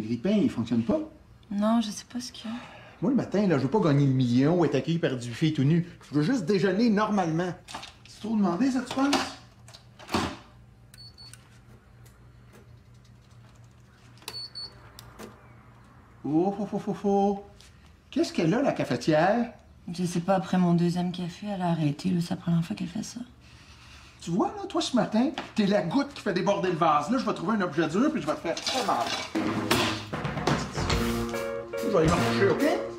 Le grille-pain, il fonctionne pas. Non, je sais pas ce qu'il y a. Moi, le matin, là, je veux pas gagner le million ou être accueilli par du filles tout nu. Je veux juste déjeuner normalement. C'est trop demandé, ça, tu penses? Oh, oh, oh, oh, oh. Qu'est-ce qu'elle a, la cafetière? Je sais pas, après mon deuxième café, elle a arrêté. là, C'est la première fois qu'elle fait ça. Tu vois, là, toi, ce matin, t'es la goutte qui fait déborder le vase. Là, je vais trouver un objet dur, puis je vais te faire très mal. 做一个好吃的